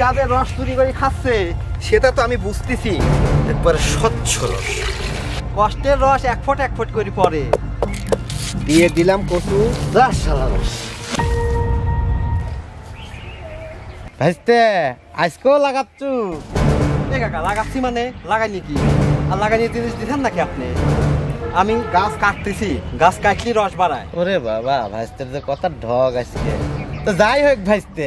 যাদের রস চুরি করে খাচ্ছে সেটা তো আমি বুঝতেছি। একবারে স্বচ্ছ রস। কষ্টের রস এক ফুট এক ফুট করে পড়ে। দিয়ে দিলাম কচু। যা শালা রস। ভাইস্তে আজকেও লাগাচ্ছু? এ কাকা লাগাচ্ছি মানে? লাগাইনি কি? আর লাগাইনি জিনিস দিচ্ছেন নাকি আপনি? আমি গাছ কাটতেছি গাছ কাটলি রস বাড়ায়। ওরে বাবা ভাইস্তের যে কথা ঢগ আজকে। তো যাই হোক ভাইস্তে।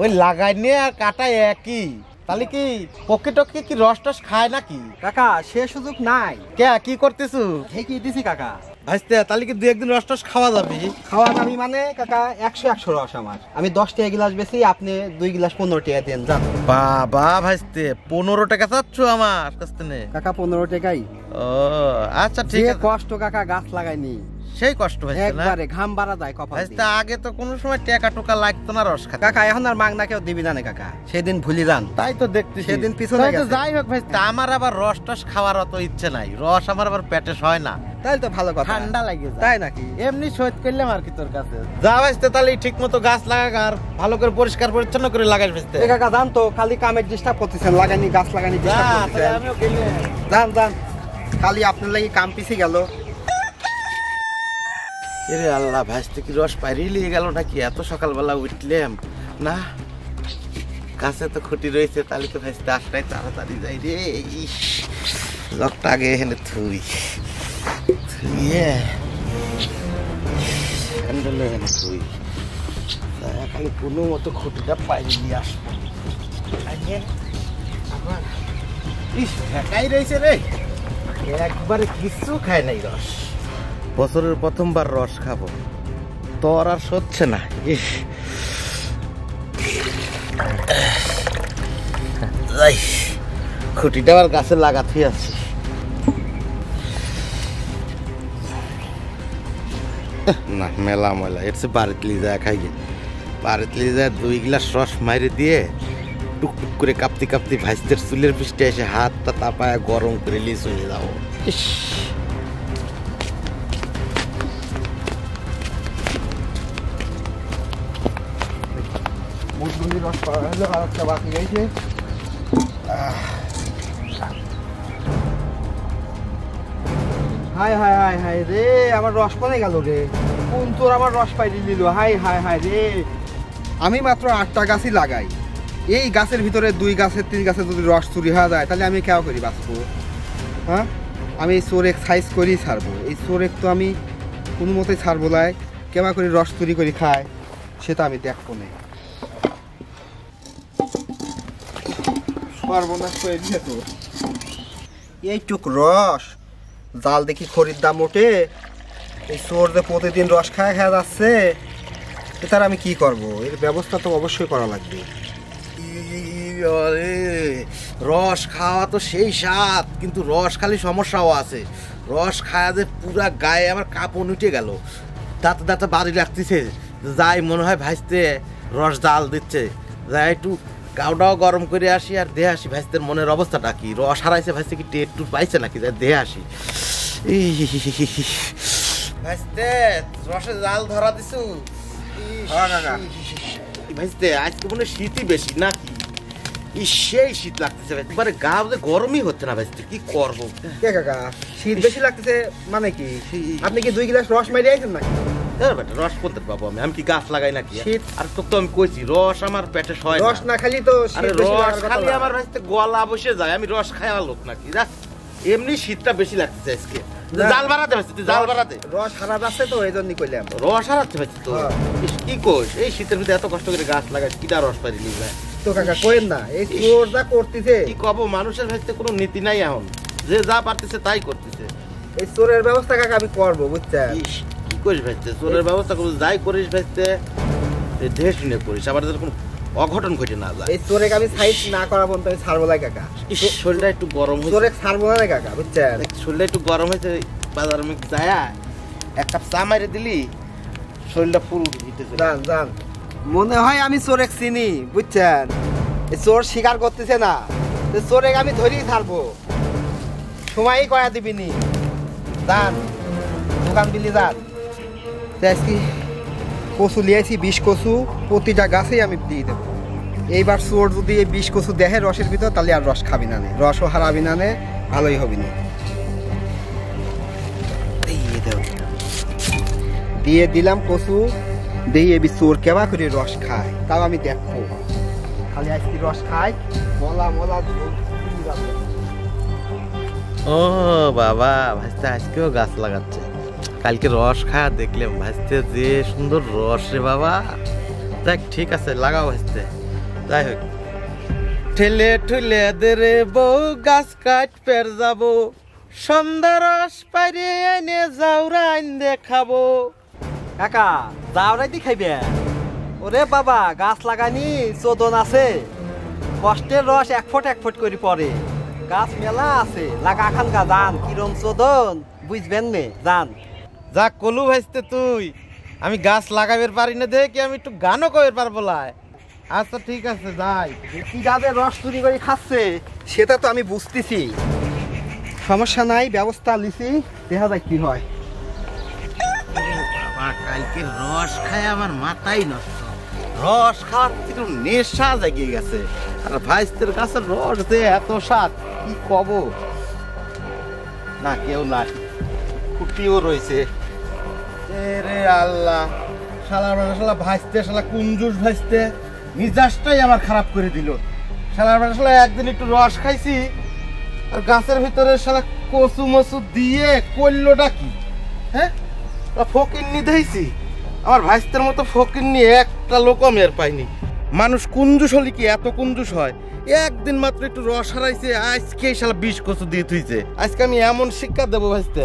ওই লাগাই নিয়ে আর কাটা একই। তাহলে কি পকে টকে কি রস টস খায় নাকি? কাকা সে সুযোগ নাই। কে কি করতেছু? ঠিকই দিছি কাকা? ভাইস্তে তাহলে কি দু একদিন রস টস খাওয়া যাবি? খাওয়া দাবি মানে কাকা একশো একশো রস আমার। আমি দশ টাকা গিলাস বেশি আপনি দুই গিলাস পনেরো টাকা দেন যান। বাবা ভাইস্তে পনেরো টাকা চাচ্ছ আমার কাছ থেকে কাকা পনেরো টাকাই। ও আচ্ছা ঠিক আছে। কষ্ট কাকা গাছ লাগাইনি। সেই কষ্ট না? একবারে ঘাম বাড়া যায় কপাল দিয়ে। আগে তো কোনো সময় টেকা টোকা লাগতো না রস খাতে। কাকা এখন আর মাগনা কেউ দিবি জানে কাকা। সেদিন ভুলি যান। তাই তো দেখতেছি। সেদিন পিছনে তাই তো গেছে। যাই হোক ভাই। আমার আবার রস টস খাওয়ার অত ইচ্ছে নাই। রস আমার আবার পেটে হয় না। তাই তো ভালো কথা। ঠান্ডা লাগে যায়। তাই নাকি? এমনি শোধ করলাম আর কি তোর কাছে? যা ভাইস্তে তাহলে ঠিক মতো গাছ লাগা আর ভালো করে পরিষ্কার পরিচ্ছন্ন করে লাগাই ভাইস্তে। এ কাকা জান তো খালি কামের ডিস্টার্ব করতেছেন লাগানি গাছ লাগানি ডিস্টার্ব তাহলে করতেছেন। যান যান। খালি আপনার লাগি কাম পিছে গেল। এরে আল্লাহ, ভাইস্তে কি রস পাইরিয়ে গেল নাকি? এত সকালবেলা উঠলাম। না, কাছে তো খুঁটি রয়েছে, তাহলে তো ভাইস্তে আসটাই তাড়াতাড়ি যাই রে। লকটা আগে এখানে থুই। থুইয়ে। হ্যান্ডেল এখানে থুই। খালি কোনো মতো খুঁটিটা পাইরে নিয়ে আসব। আবার। ইস একাই রয়েছে রে। একবারে কিছু খায় নাই রস। বছরের প্রথমবার রস খাব। তোর আর সচ্ছে না। খুঁটিটা আবার গাছে লাগাতে আছি। না, মেলা ময়লা। এর চেয়ে বাড়িতে লিয়ে যায় খাই বাড়িতে লিয়ে যায় দুই গ্লাস রস মাইরে দিয়ে টুকটুক করে কাঁপতে কাঁপতে ভাইস্তের চুলের পৃষ্ঠে এসে হাতটা তাপায় গরম করে নিয়ে চলে যাব। ইস। মুরগুলি রস পাওয়া হলো আর একটা হাই হাই হাই হাই রে আমার রস কোনে গেল রে। কোন তোর আমার রস পাইলি দিল? হাই হাই হাই রে আমি মাত্র আটটা গাছই লাগাই। এই গাছের ভিতরে দুই গাছের তিন গাছের যদি রস চুরি হয়ে যায়, তাহলে আমি কেউ করি বাঁচবো? হ্যাঁ? আমি এই চোরেক সাইজ করেই ছাড়বো। এই চোরেক তো আমি কোনো মতেই ছাড়বো লাই কেমন করে রস চুরি করে খায়, সেটা আমি দেখব না। সর্বনাশ করে দিয়ে তো। এইটুক রস জাল দেখি দাম ওঠে এই চোর যে প্রতিদিন রস খায় খাওয়া যাচ্ছে এটার আমি কি করব? এর ব্যবস্থা তো অবশ্যই করা লাগবে। রস খাওয়া তো সেই স্বাদ কিন্তু রস খালি সমস্যাও আছে। রস খাওয়া যে পুরা গায়ে আমার কাপড় উঠে গেল। দাঁতে দাঁতে বাড়ি লাগতেছে যাই মনে হয় ভাইস্তে রস জাল দিচ্ছে। যাই একটু গাওটাও গরম করে আসি আর দেহে আসি। ভাইস্তের মনের অবস্থাটা কি? রস হারাইছে ভাইস্তে কি টেট টুট পাইছে নাকি? দেহে আসি। ইস, ভাইস্তে রসে জাল ধরা দিছু? হ্যাঁ। ভাইস্তে আজকে মনে শীতই বেশি নাকি? সেই শীত লাগতেছে ভাই। একবারে গা গরমই হচ্ছে না ভাইস্তে কি করব? কে কাকা? শীত বেশি লাগতেছে মানে কি? আপনি কি দুই গ্লাস রস মেরে আইছেন নাকি? রস পাবো আমি। আমি কি গাছ লাগাই নাকি? আর তোকে তো আমি কইছি রস আমার পেটে সয় রস না খালি তো রস খালি আমার গলা বসে যায় আমি রস লোক নাকি? এমনি শীতটা বেশি লাগতেছে আজকে। জাল বাড়াতে ভাইস্তে তুই জাল বাড়াতে। রস হারা যাচ্ছে তো এই জন্যই কইলাম। রস ভাইস্তে তো? হ্যাঁ। কি কইস? এই শীতের ভিতরে এত কষ্ট করে গাছ লাগাই কিটা রস পারি ভাই তো কাকা কোয়েন না এই চোর যা করতেছে। কি কব মানুষের ভাইস্তে কোনো নীতি নাই এখন। যে যা পারতেছে তাই করতেছে। এই চোরের ব্যবস্থা কাকা আমি করব বুঝছেন? করিস ভাইতে চোরের ব্যবস্থা করিস যাই করিস ভাইতে দেশ শুনে করিস আবার যেন কোনো অঘটন ঘটে না যায়। এই চোরেক আমি সাইজ না করা পর্যন্ত আমি ছাড়বো না কাকা। শরীরটা একটু গরম হয়েছে। চোরেক ছাড়বো না কাকা বুঝছেন? শরীরটা একটু গরম হয়েছে বাজার মধ্যে যায় এক কাপ চা মাইরে দিলি শরীরটা ফুল দিতেছে যান যান। মনে হয় আমি চোরেক চিনি বুঝছেন? এই চোর শিকার করতেছে না তো চোরেক আমি ধরেই ছাড়বো। সময়ই কয়া দিবিনি। যান দোকান বিলি যান। আজকে কচু লিয়েছি বিষ কচু, প্রতিটা গাছেই আমি দিয়ে দেবো। এইবার চোর যদি এই বিষ কচু দেহে রসের ভিতর, তাহলে আর রস খাবি না নে। রসও হারাবি না নে, ভালোই হবি না। দিয়ে দিলাম কচু, দিয়ে এবি চোর কেবা করে রস খায়। তাও আমি দেখব। খালি আজকে রস খাই, মলা মলা। ও বাবা, ভাইস্তে আজকেও গাছ লাগাচ্ছে। কালকে রস খাওয়া দেখলাম ভাইস্তে যে সুন্দর রস রে বাবা। দেখ ঠিক আছে, লাগাও ভাইস্তে যাই হোক। ঠেলে ঠুলে দেরে বউ, গাছ কাট পের যাব। সন্ধ্যা রস পাইরে এনে যাওরা আইন দেখাবো কাকা যাওরাই খাইবে? ওরে বাবা, গাছ লাগানি চোদন আছে। কষ্টের রস এক ফুট এক ফুট করে পড়ে। গাছ মেলা আছে। লাগা খান গা যান কিরম চোদন, বুঝবেন নে যান যা কলু ভাইস্তে তুই আমি গাছ লাগাবের পারি না দেখি আমি একটু গানও কবের পারব লাই। আচ্ছা ঠিক আছে যাই। কি যাদের রস চুরি করে খাচ্ছে সেটা তো আমি বুঝতেছি। সমস্যা নাই ব্যবস্থা লিছি দেখা যায় কি হয়। বাবা কালকে রস খায় আমার মাথাই নষ্ট। রস খাওয়ার থেকে নেশা জাগিয়ে গেছে। আর ভাইস্তের গাছের রস দে এত স্বাদ কি কব? না কেউ নাই। কুটিও রয়েছে। আল্লাহ, শালা মানে শালা ভাইস্তে শালা কুঞ্জুস ভাইস্তে মিজাজটাই আমার খারাপ করে দিল। শালা মানে শালা একদিন একটু রস খাইছি, আর গাছের ভিতরে শালা কচু মচু দিয়ে করলোটা কি? হ্যাঁ? ফকির নিতেইছি আমার ভাইস্তের মতো ফকির নিয়ে একটা লোক আমি আর পাইনি। মানুষ কুঞ্জুস হলে কি এত কুঞ্জুস হয়? একদিন মাত্র একটু রস হারাইছে আজকে শালা বিষ কচু দিয়ে থুইছে। আজকে আমি এমন শিক্ষা দেবো ভাইস্তে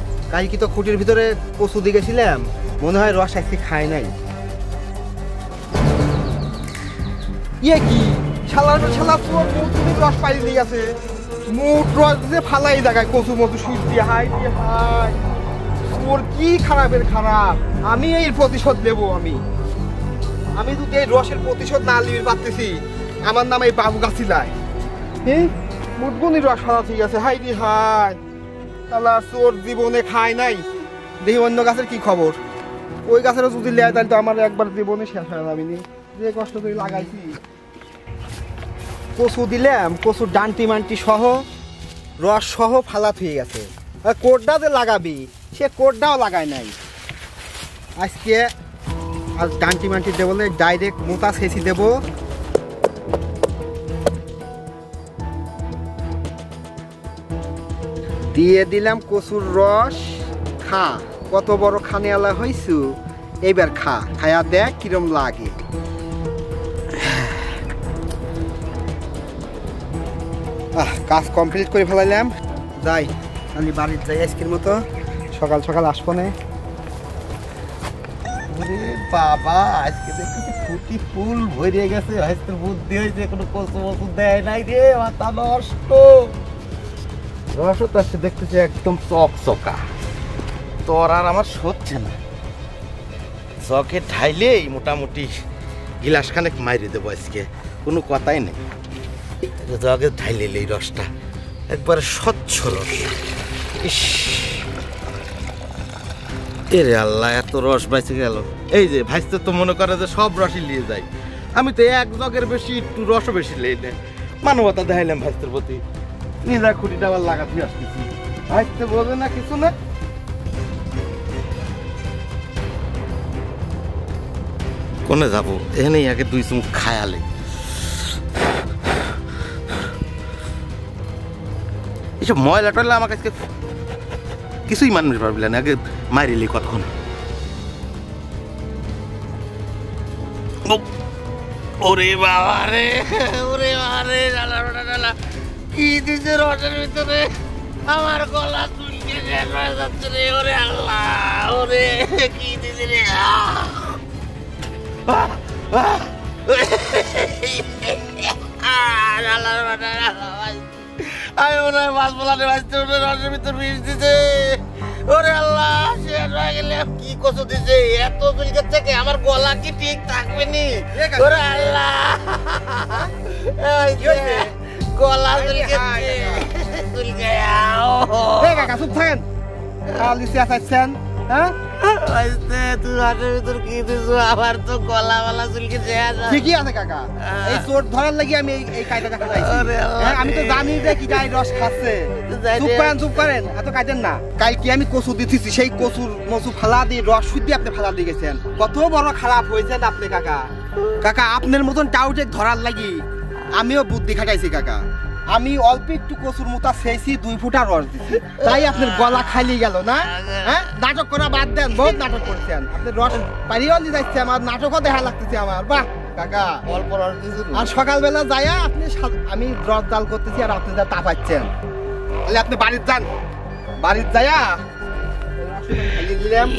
কালকে তো খুঁটির ভিতরে কচু দিয়ে মনে হয় রস আজকে খায় নাই। ইয়ে কি? শালার শালা চোর মৌসুমি রস পাই দিয়ে গেছে মুখ রস দিয়ে ফালাই জায়গায় কচু মচু সুই দিয়ে। হাই দিয়ে হাই চোর কি খারাপের খারাপ? আমি এই প্রতিশোধ নেব আমি। আমি যদি এই রসের প্রতিশোধ না নিতে পারতেছি, আমার নাম এই বাবু গাছিলায়। হ্যাঁ মুটগুনি রস ফালা ঠিক আছে হাই রে হাই তাহলে চোর জীবনে খায় নাই। দেখি অন্য গাছের কি খবর। ওই গাছেরও যদি লেয় তাহলে তো আমার একবার জীবনে শেষ হয়ে যাবে নি যে কষ্ট করে লাগাইছি। কচু দিলাম, কচুর ডান্টি মান্টি সহ, রস সহ ফালাত হয়ে গেছে। আর কোটটা যে লাগাবি, সে কোটটাও লাগায় নাই। আজকে আজ ডান্টি মান্টি দেবো ডাইরেক্ট মোতা ছেঁচি দেবো। দিয়ে দিলাম কচুর রস। খা, কত বড় খানেওয়ালা হইছু? এইবার খা, খায়া দেখ কিরম লাগে। আহ, কাজ কমপ্লিট করে ফেলাইলাম। যাই, আমি বাড়ির যাই আজকের মতো। সকাল সকাল আসব না। বাবা, আজকে দেখতেছি ফুটি ফুল ভরে গেছে। হয়তো বুদ্ধি হয়েছে, কোনো মচু দেয় নাই রে, মাথা নষ্ট। রসও তো আসছে দেখতেছি একদম চকচকা তোর আর আমার সচ্ছে না। চকে ঢাইলেই মোটামুটি গিলাস খানেক মাইরে দেবো আজকে, কোনো কথাই নেই। জগে ঢাইলে এই রসটা, একবারে স্বচ্ছ রস। ইস। এরে আল্লাহ, এত রস বাইছে গেল। এই যে, ভাইস্তে তো মনে করে যে সব রসই নিয়ে যায় আমি তো এক জগের বেশি একটু রসও বেশি লেই না। মানবতা দেখাইলাম ভাইস্তের প্রতি। নিজা খুঁটিটা আবার লাগাতে আসতেছি। ভাইস্তে বোঝে না কিছু না? কোনে যাব? এখানেই আগে দুই চুমুক খায়ালে এইসব ময়লা টয়লা আমার কাছে কিছুই মানুষ পারবি না, আগে মারিলি কতক্ষণ। ওরে বাবা রে ওরে বাবা রে জ্বালা। কি দিছে রসের ভিতরে? আমার গলা চুলকে শেষ হয়ে যাচ্ছে রে ওরে আল্লাহ ওরে কি দিছে রে। আমি মনে হয় মাছ বলাতে বাঁচতে উঠে রসের ভিতর বিষ দিছে। ওরে আল্লাহ শেষ হয়ে গেলে কি কচু দিছে? এত চুলকের থেকে আমার গলা কি ঠিক থাকবে নি? ওরে আল্লাহ। গলা এই যে, চুলকে চুলকে এই কাকা চুপ থাকেন। খালি চেঁচাচ্ছেন হ্যাঁ? তুই রসের ভিতর কি আমার তো গলা বালা চুলকে ঠিকই আছে কাকা। এই চোর ধরার লাগি আমি এই- কায়দা হ্যাঁ, আমি তো জানি যে কি গাই রস খাচ্ছে। চুপ করেন চুপ করেন। এত কাটেন না। কালকে আমি কচু দিতেছি সেই কচুর মচু ফালা দিয়ে রস শুদ্ধি আপনি ফালা দিয়ে গেছেন। কত বড় খারাপ হয়েছেন আপনি কাকা। কাকা আপনার মতন টাউটে ধরার লাগি। আমিও বুদ্ধি খাটাইছি কাকা। আমি অল্প একটু কচুর মোতা সেইছি দুই ফুটা রস দিছি। তাই আপনার গলা খালি গেল না? হ্যাঁ? নাটক করা বাদ দেন বহুত নাটক করছেন। আপনি রস পারিও নিয়ে যাচ্ছে আমার নাটকও দেখা লাগতেছে আমার। বাহ কাকা। অল্প রস দিছো আর সকালবেলা যাইয়া আপনি আমি রস ডাল করতেছি আর আপনি যা তাপাচ্ছেন তাহলে আপনি বাড়ির যান। বাড়ির যাইয়া খাইয়ে দিলাম।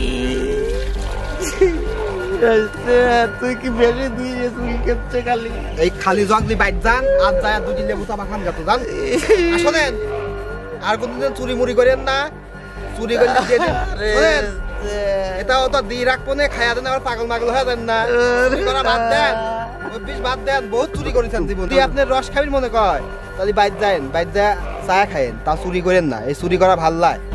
তুই কি বেশি দিয়ে চুলকে খালি? এই খালি জগ দিয়ে বাইর যান আর যাইয়া দুটি লেবু চাপা খান গাতো যান। আসলেন আর কোনদিন চুরি মুড়ি করেন না। চুরি করলে দিয়ে দিন। শোনেন, এটাও তো দিয়ে রাখব না খাইয়া দেন আবার পাগল মাগল হয়ে যান না। বাদ দেন অভ্যিস বাদ দেন বহুত চুরি করেছেন জীবন। যদি আপনার রস খাবির মনে কয় তাহলে বাইর যায়েন বাইর যা চা খায়েন তা চুরি করেন না এই চুরি করা ভালো লাগে